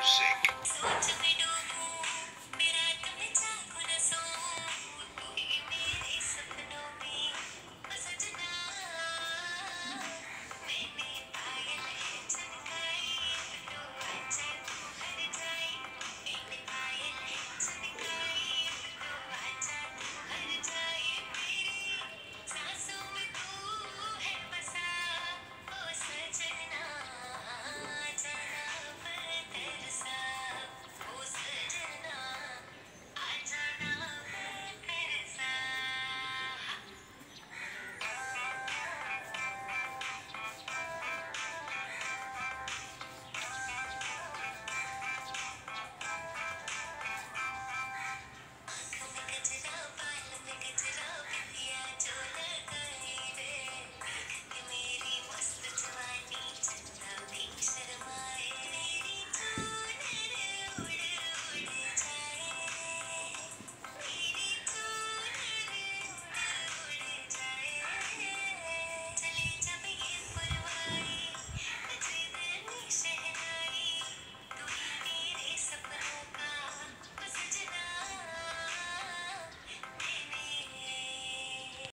music.